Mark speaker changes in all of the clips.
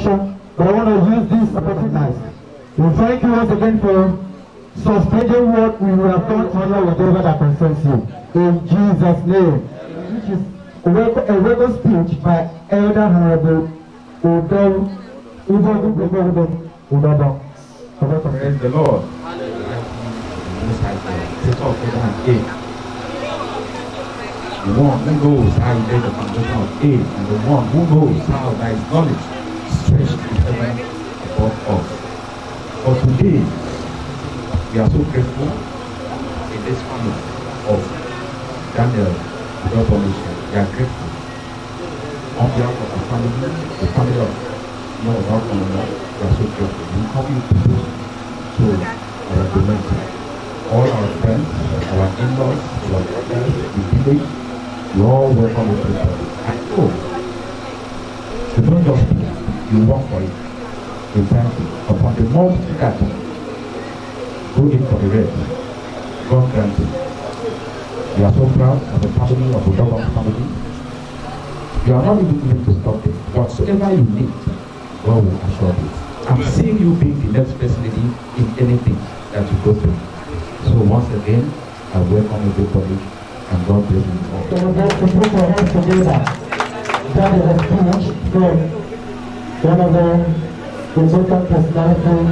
Speaker 1: introduction, but I want to use this opportunity to thank you once again for sustaining what we would have done earlier whatever that concerns you. In Jesus' name. Which is a record, a record speech by Elder Honorable Odom Udodo Udodo.
Speaker 2: Praise the Lord. Most High God. Take off Abraham 8. The one who knows how he laid the foundation of aid, and the one who knows how by his knowledge the heaven above us. For today, we are so grateful in this family of Daniel Revolution. We are grateful on behalf of the family, the family of Lord of our. We are so grateful. We come you people to our domain. All our friends, our in-laws, our brothers, the village, you all welcome to the I know you don't just speak, you work for it. We thank you. Upon the multitude that go in for the rest, God grant it. We are so proud of the family of the Udobong family. You are not even going to stop it. Whatsoever you need, God will assure you. I'm seeing you being the next first lady in anything that you go through. So once again, I welcome everybody and God bless you all.
Speaker 1: So we're going to put together. That is a speech from one of the important personalities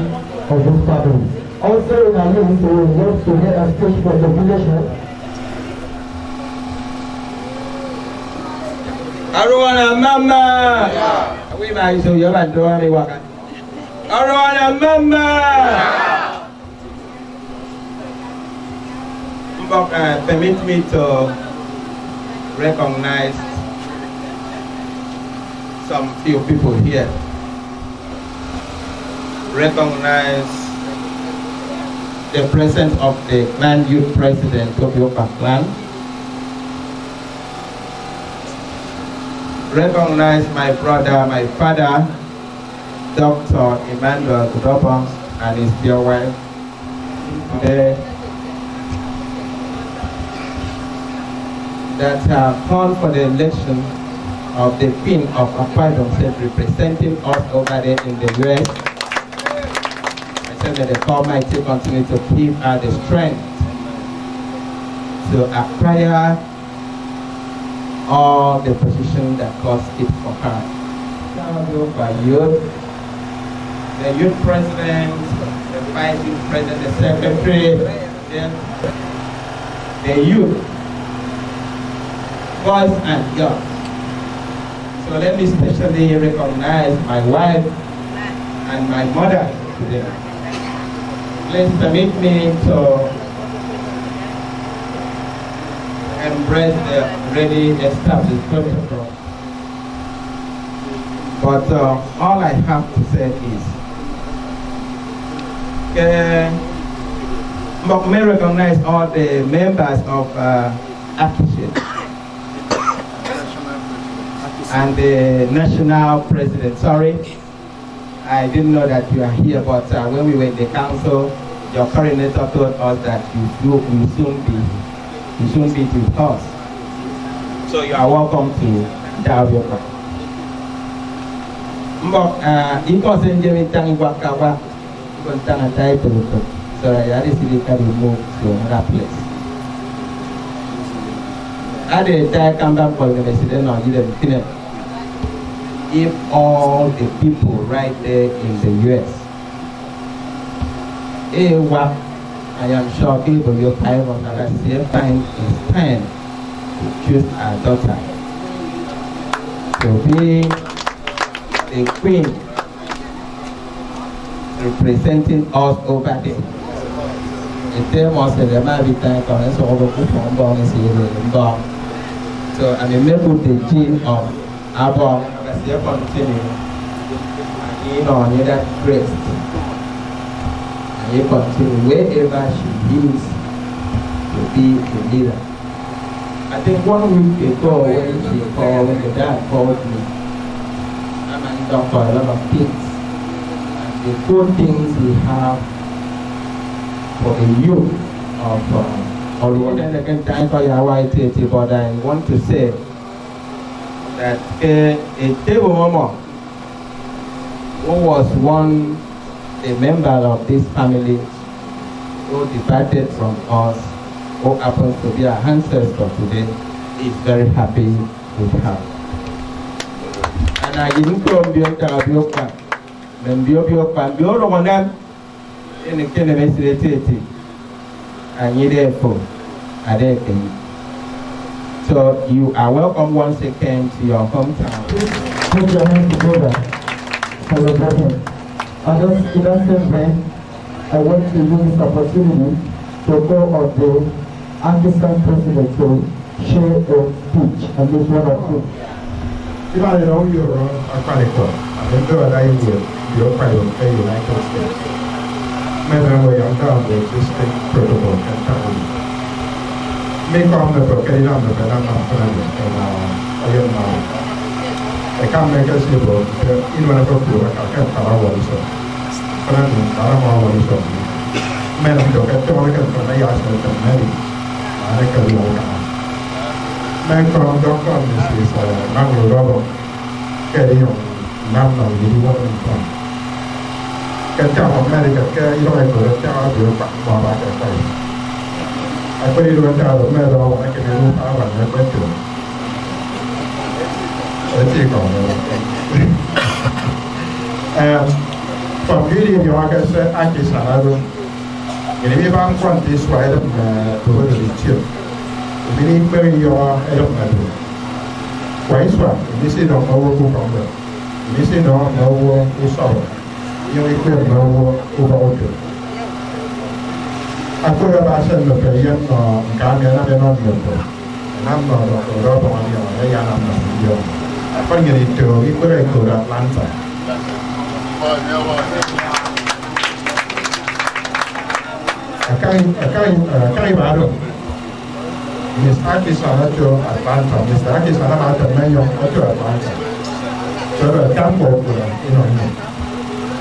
Speaker 1: of this family. Also in our list, we want to get a speech from the village.
Speaker 3: Arwana mama. We might so you might do any work. Arwana mama. Permit me to recognize some few people here. Recognize the presence of the clan youth president of Yoka clan. recognize my brother, my father, Dr. Emmanuel Kudobong and his dear wife today that have called for the election of the Queen of Akwa Ibom State representing us over there in the US. I said that the Almighty continue to give her the strength to acquire all the position that caused it for her. By youth, the youth president, the vice youth president, the secretary, the youth, boys and girls. So let me specially recognize my wife and my mother today. Please permit me to embrace the already established protocol. But uh, all I have to say is, uh, may recognize all the members of uh, APISHIP and the national president. Sorry, I didn't know that you are here, but uh, when we were in the council, your coordinator told us that you will soon be you soon be with us. So you are welcome to Davioka. Mbok iko senje mitang wakawa kontang atai tutup. So yari silika remove to another place. Ada tai kambang pol the president on the lieutenant. If all the people right there in the US, what I am sure people will on the same time it's time to choose our daughter to be the queen representing us over there. Ètè mọ̀sẹ̀ lè má bi tán kọ̀ ẹ̀ sọ̀rọ̀ kó fún un bọ̀ ẹ̀ sì rè ń bọ̀. So àmì mẹ́kù tè jí ẹ̀sì ẹ̀ continue. Àyè nọ̀ ní that grace. Àyè continue wherever she is to be a leader. I think one week ago when she called, when the dad called me, I'm an doctor a lot of things. And the good things we have for the youth of uh, Oluwa. Then again, time for your white but I want to say that uh, table mama who was one a member of this family who departed from us, who happens to be our ancestor today, is very happy with her. And I didn't come here to Abioka. Mbio Bioka, Mbio Romanam, in the Kenemesireti, and you therefore, Adeke. So you are welcome once again to your hometown.
Speaker 1: Put your hands together. Celebrate him. And just in that same vein, I want to use this opportunity to call on the Anglican president to share a speech and this one or two.
Speaker 4: Iba de know your akwaliko. I do what I will. Your private in the United States. Mẹ́ta wọ̀ yọ̀ ǹkan ọ̀gbìn existing protocol kẹta wọ̀nyí. Meekomen op Kailamen bij Lama van Ayama. Ik kan mij geen zin voor, in mijn profiel, ik kan geen parawan zo. Vanuit een parawan zo. Mijn video, ik heb toch wel een van de jas met een merrie. Maar ik kan het ook aan. Mijn kwam dokter, dus is Namlo Robo. Kerry, Namlo, jullie worden van. Ik heb toch wel merrie, ik heb hier ook een beetje aan de pak, maar ik heb a poi dovete avere la roba che mi rubava nel metro e eh, ti come eh, famiglia di waka se anche sanaro e mi va ancora di sua era dove di tiro e mi rimpere io era metro poi sua mi si non ho avuto come mi si non ho avuto solo io mi credo non ho avuto akwai bashin da fayyan na nke a mere abịa n'ọdụ ụtọ na nnọrọ ụrọ ọbụmadị ọrịa ya na mba ndị ọrụ akwanyere toro ikpere ekoro atlanta akaghị m arụ Miss Akison ọtụ atlanta Mr. Akison anamaghị atọ mmanya ọtụ atlanta chọrọ kamgbe ọbụla ịnọ nọ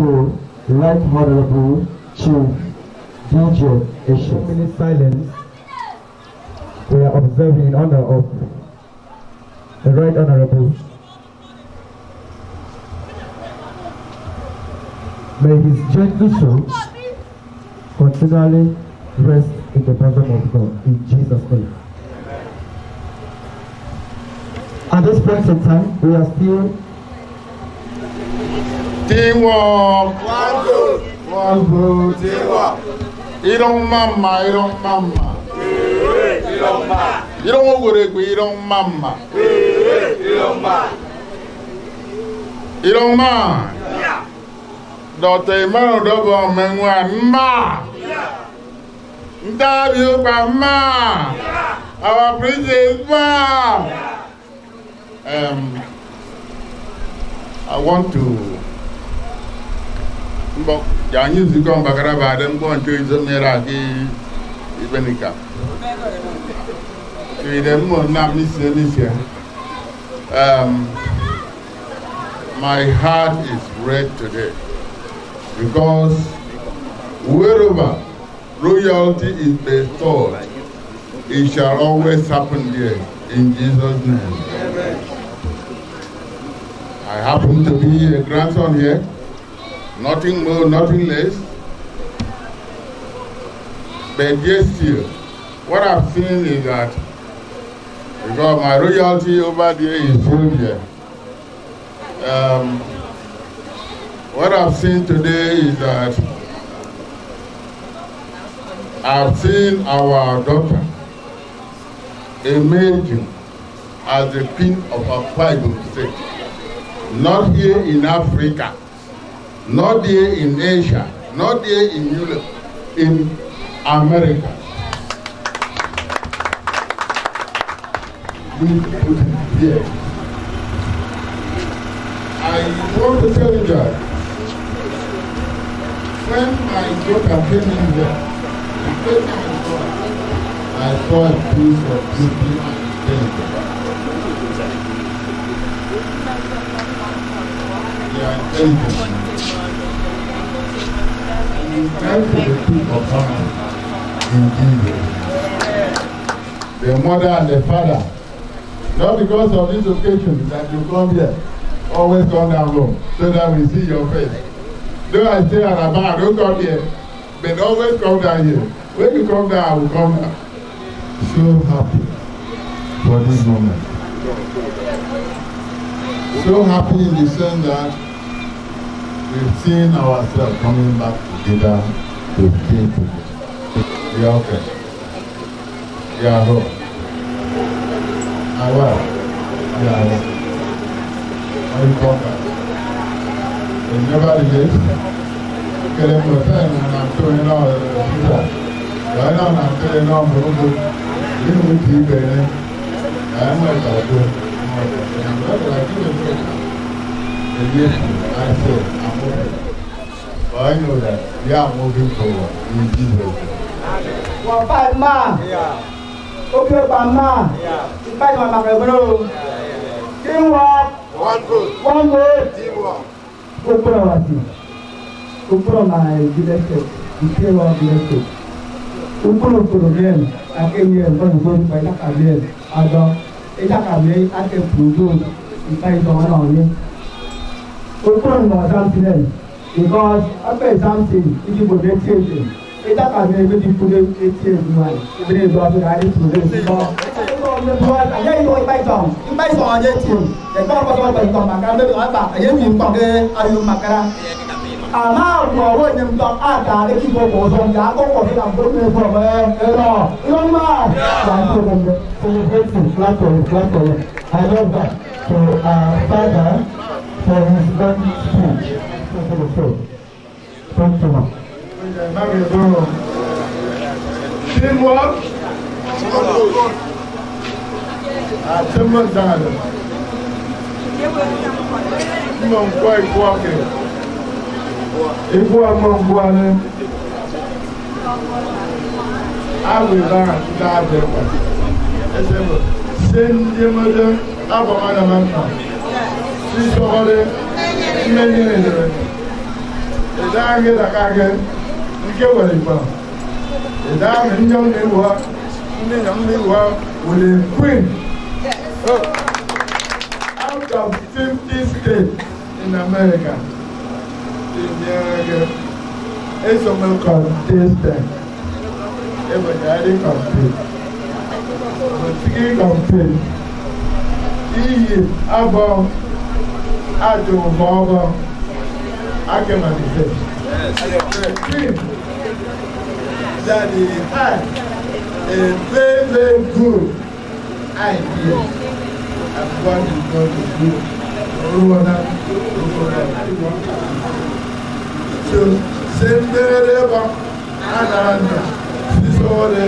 Speaker 1: to Right Honorable Chief DJ Eshe. Minute silence. We are observing in honor of the Right Honorable. May his gentle soul continually rest in the bosom of God in Jesus' name. At this point in time, we are still
Speaker 5: Teamwork. One group. One group. Teamwork. Irong mama, irong mama. Irong mama. Irong ogoregbe, irong mama. Irong mama. Irong mama. Dọ̀tẹ̀ mẹ́rin dọ́gbọ̀n mẹ́wàá máa. Ntábi ó pa máa. Our princess máa. Um, I want to ya anyị nzukọ mbakara adị mgbọ nche izo mere agị ibenika ide mmụ na misi misi um my heart is red today because wherever royalty is bestowed it shall always happen there in Jesus name. I happen to be a grandson here nothing more, nothing less. But yes, still, what I've seen is that because my royalty over there is full here. Um, what I've seen today is that I've seen our daughter emerging as the queen of our Bible state, not here in Africa, not there in Asia, not there in Europe, in America. We put here. I want to tell you that look and came in there. The first time I saw it, I saw a piece of beauty and intelligence. They are intelligent. In Jesus. The mother and the father. Not because of this occasion that you come here. Always come down low so that we see your face. Though I stay at a bar, don't come here. But always come down here. When you come down, I will come down. So happy for this moment. So happy in the sense that We've seen ourselves coming back together to stay together. We are okay. We are home. And well, we are home. come back. It's never leave. case. Kele mo sẹ́yìn ní àtúnyẹ náà sísà. Ìwáyé náà nà kele náà mo ń bò. Nínú mi kì í bẹ̀rẹ̀. Àyẹ̀mọ̀ ìtàkùn. Ìyàwó ẹ̀ka kí ló ń bẹ̀rẹ̀ the years until I'm open. But I know that
Speaker 6: we are moving forward in Jesus. Wapai ma. Obi ọba ma. Ipa ìmọ̀ àmàkà ìgbọ́dọ̀ o. Teamwork. One foot, One foot, Teamwork. Ó gbọ́dọ̀ wá sí. Ó gbọ́dọ̀ máa ìdílé ṣe. Ìdílé wa ìdílé ṣe. Ó gbọ́dọ̀ gbọ́dọ̀ bí ẹ̀ akéwì ẹ̀ gbọ́dọ̀ gbọ́dọ̀ pa ìdákàbí ẹ̀ àjọ ìdákàbí àtẹ̀kùn open na something because after something if you go dey change it ita ka mi ebi ti kule eti ebi ma ebi ni ìgbà fún ayé tu lé nígbà. ayé yìí wọ́n ibà ìtàn ibà ìtàn ayé tu ẹ̀gbọ́n ọ̀pọ̀ tó wọ́n gbà ìtàn màkàrà bẹ́ẹ̀ wọ́n gbà ayé mi nǹkan kẹ́ ayélujára màkàrà. àmọ́ àgbọ̀ ọ̀rọ̀ ẹ̀yẹ mi tán àgbà ẹ̀kí bọ̀ bọ̀ sọ ní akọ́kọ̀ nígbà tó ní ẹ̀kọ́ ẹ̀ ẹ̀rọ
Speaker 1: ìrọ̀mà. I love that. So, uh, Father, for his long speech. Thank you.
Speaker 5: Teamwork. Ah, Àtẹ́mọ̀dáàlẹ̀. Mọ̀ ń kọ́ ìkú ọ̀kẹ́. Ìkú ọmọ ń bu alẹ́. Àwìlà dáadẹ́pà. Ṣé ń jẹ́ mọ́jọ́? Àbọ̀mọ́dà máa ń kàn. ịtọgharị ihe nyere. Nyere ịda anyị daka gị nke were ikpa ịda ahụ ndị ọ na-ewu ha ndị na ndị ewu queen. Out of 50 states in America e ịnyere gị esomel contestant ebeghari contestant Three campaign. Iyi abụọ ajụrụ m ọgọ aka na dife that he a very very good idea. Of what to do ruwana ruwana so sentere ba ana ana
Speaker 1: sisore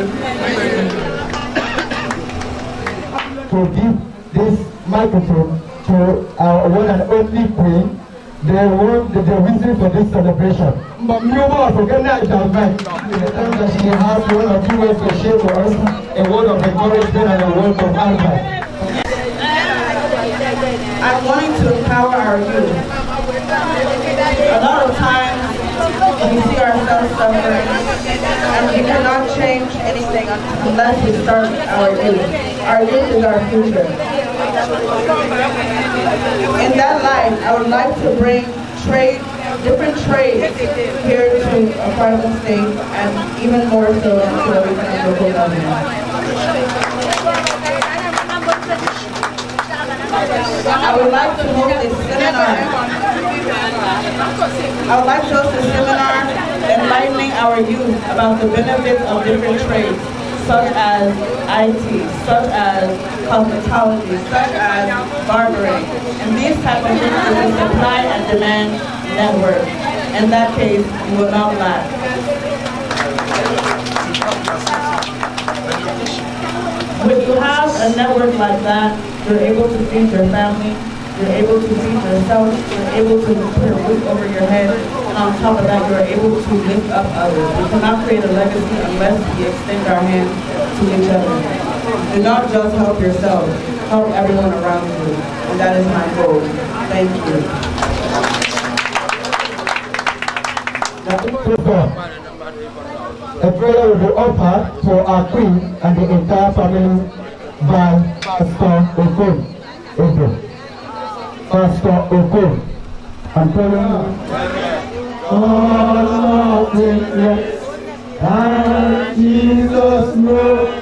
Speaker 1: forgive this microphone. To our one and only queen, they one, the, the reason for this celebration. But Mioba, forget that Jalbai. The time that she has one or two words to share for us, a word of encouragement and a word of advice.
Speaker 7: I'm wanting to empower our youth. A lot of times we see ourselves suffering and we cannot change anything unless we start our youth. Our youth is our future. In that light, I would like to bring trade, different trades here to a private state and even more so into the local government. I would like to hold a seminar. I would like to host a seminar enlightening our youth about the benefits of different trades, such as IT, such as cosmetology, such as barbering. And these type of things is supply and demand network. In that case, you will not lack. When you have a network like that, you're able to feed your family, you're able to feed yourself, you're able to put a roof over your head, and on top of that, you're able to lift up others. We cannot create a legacy unless we extend our hands to each other. Do not just help yourself, help everyone around you, and that is my goal. Thank you.
Speaker 1: A prayer will be offered for our queen and the entire family by Pastor Okon. Okon. Pastor Okon. I'm calling all of witness and Jesus knows and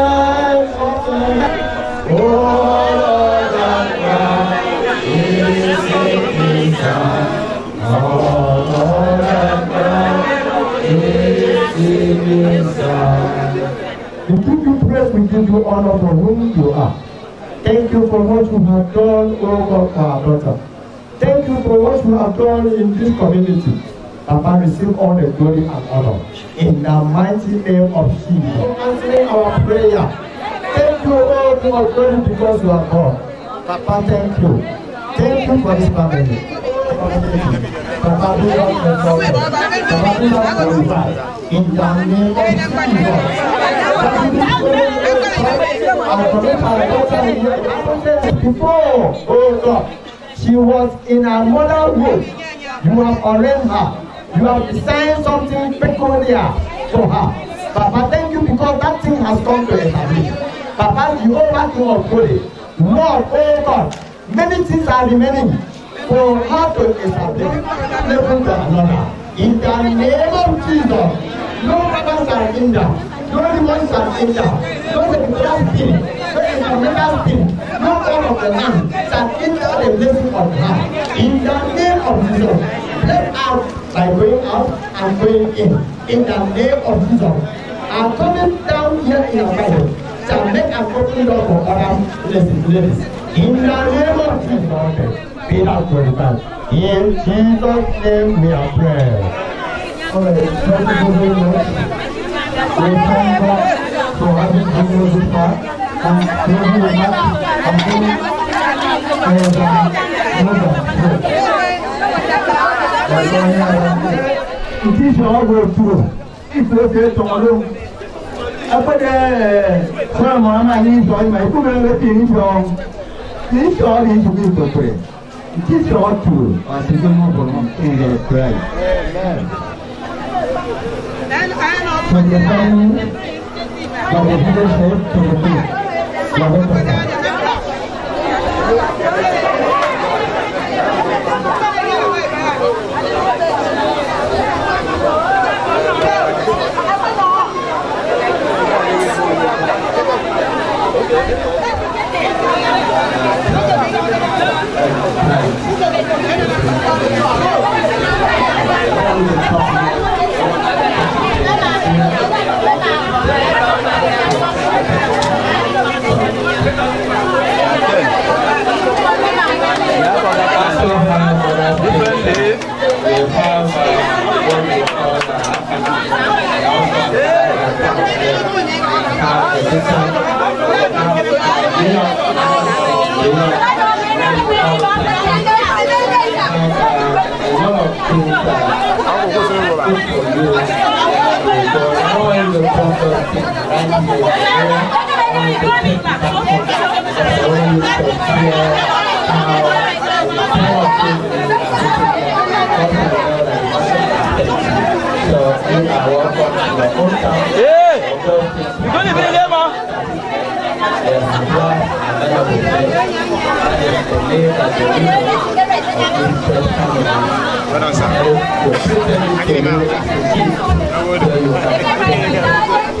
Speaker 1: we give you honor for whom you are. Thank you for what you have done, O God, for our daughter. Thank you for what you have done in this community. Papa, receive all the glory and honor. In the mighty name of Jesus. For answering our prayer. Thank you, O King of glory, because you are God. Papa, thank you. Thank you for this family. Papa, be not. Papa, be not. In the name of Jesus. In. Before, oh God, she was in her mother's womb. You have arranged her. You have designed something peculiar for her. Papa, thank you because that thing has come to establish. Papa, you over King of glory. Lord, oh God, many things are remaining for her to establish level to another. In the name of Jesus, no weapon shall hinder, no demon shall hinder, no secretarial spirit, no instrumental spirit, no God of the land shall hinder the blessing of her. In the name of Jesus, bless out by going out and going in. In the name of Jesus, our coming down here in our Bible shall make an open door for other blessings. In the name of Jesus, be thou glorified. In Jesus' name we are praying. All right, thank you very much to having Hungary Park and Hungary Park and Hungary It is your way through. It's okay tomorrow. Apa dia? Saya mahu nak ini soal mai. Kau boleh lihat ini soal. Ini soal ini juga itu pre. It is your true. Asyik mahu bermain. Amen. mình nhận tâm là một thi đấu số trường một tỷ. Là
Speaker 3: bên
Speaker 8: tổng
Speaker 9: Balança. Aqui, meu. Eu.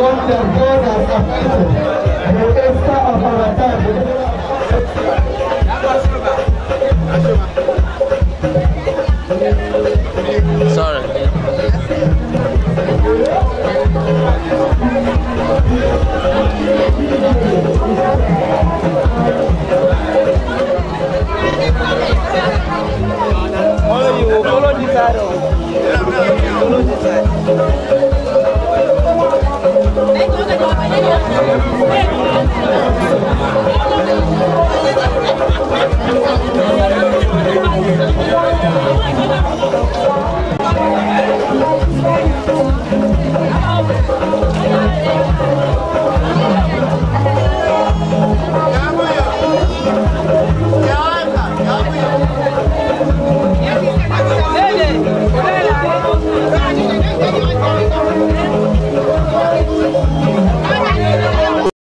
Speaker 9: among the of our time. Sorry. Follow you, follow the side. Follow the.